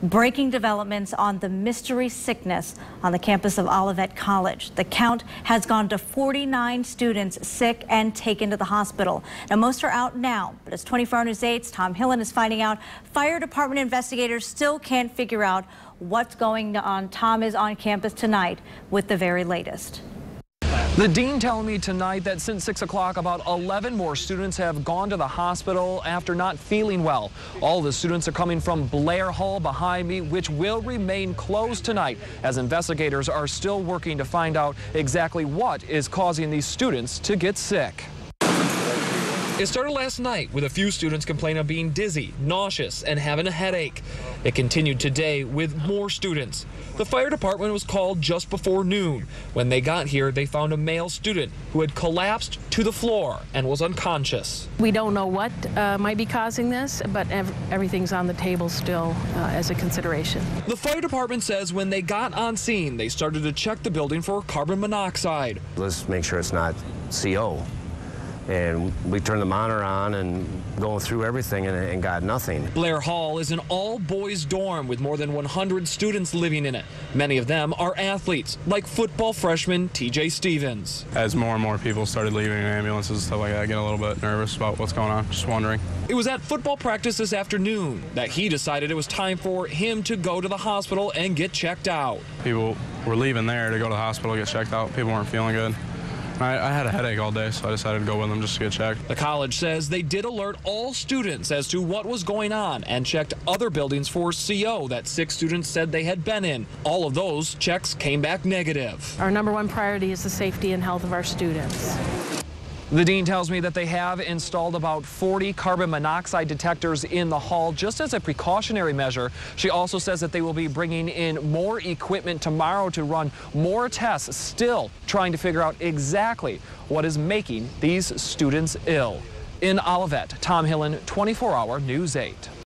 Breaking developments on the mystery sickness on the campus of Olivet College. The count has gone to 49 students sick and taken to the hospital. Now, most are out now, but as 24 Hour News 8's Tom Hillen is finding out, fire department investigators still can't figure out what's going on. Tom is on campus tonight with the very latest. The dean telling me tonight that since 6 o'clock, about 11 more students have gone to the hospital after not feeling well. All the students are coming from Blair Hall behind me, which will remain closed tonight as investigators are still working to find out exactly what is causing these students to get sick. It started last night with a few students complaining of being dizzy, nauseous, and having a headache. It continued today with more students. The fire department was called just before noon. When they got here, they found a male student who had collapsed to the floor and was unconscious. We don't know what uh, might be causing this, but ev everything's on the table still uh, as a consideration. The fire department says when they got on scene, they started to check the building for carbon monoxide. Let's make sure it's not CO and we turned the monitor on and going through everything and, and, got nothing. Blair Hall is an all-boys dorm with more than 100 students living in it. Many of them are athletes, like football freshman TJ Stevens. As more and more people started leaving ambulances and stuff like that, I get a little bit nervous about what's going on, just wondering. It was at football practice this afternoon that he decided it was time for him to go to the hospital and get checked out. People were leaving there to go to the hospital, get checked out. People weren't feeling good. I, I, had a headache all day, so I decided to go with them just to get checked. The college says they did alert all students as to what was going on and checked other buildings for CO that six students said they had been in. All of those checks came back negative. Our number one priority is the safety and health of our students. The dean tells me that they have installed about 40 carbon monoxide detectors in the hall just as a precautionary measure. She also says that they will be bringing in more equipment tomorrow to run more tests, still trying to figure out exactly what is making these students ill. In Olivet, Tom Hillen, 24 Hour News 8.